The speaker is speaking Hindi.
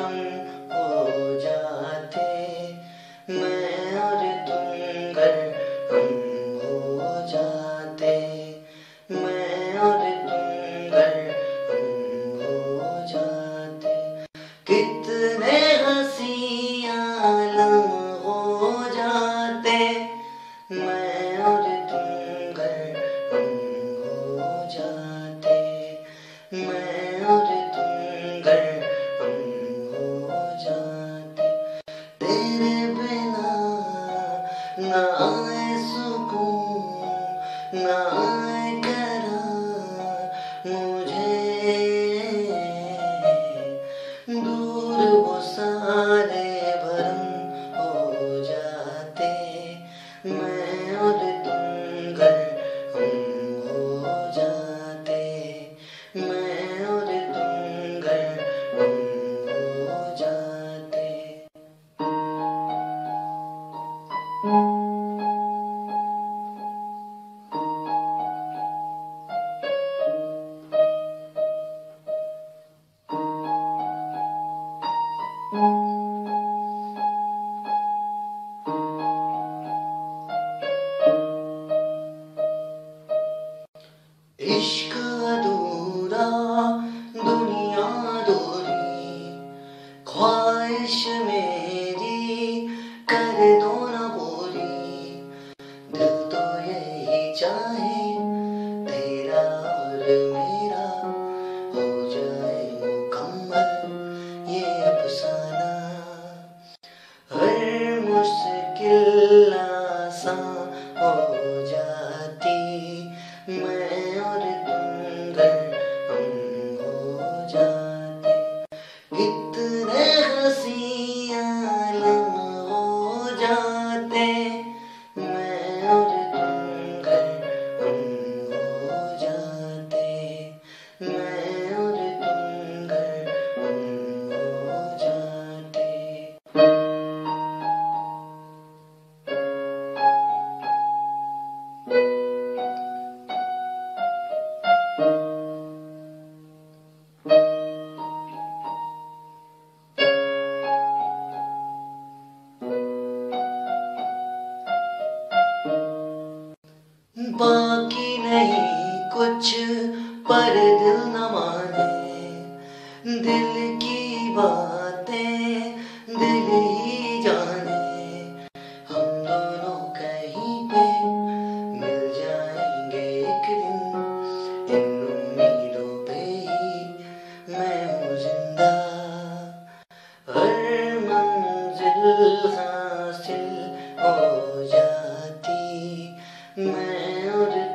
welcome ai sukoon na ai karar mujhe इश्क अधूरा दुनिया दूरी ख्वाहिश मेरी कर दो ना बोरी। दिल तो यही चाहे। दिल की बातें, दिल ही जाने। हम दोनों कहीं पे मिल जाएँगे एक दिन। इन उम्मीदों पे ही मैं हूँ ज़िंदा। हर मंजिल हासिल हो जाती। मैं और